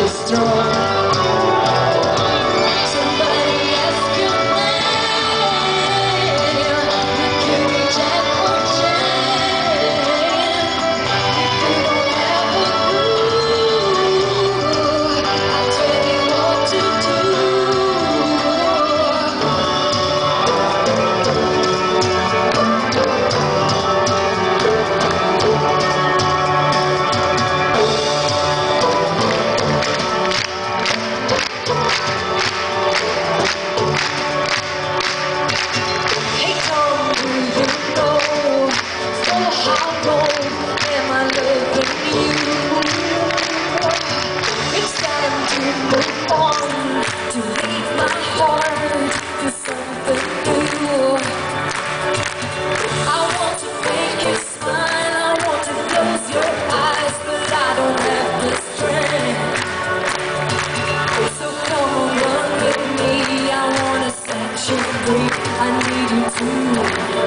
destroy I need you too.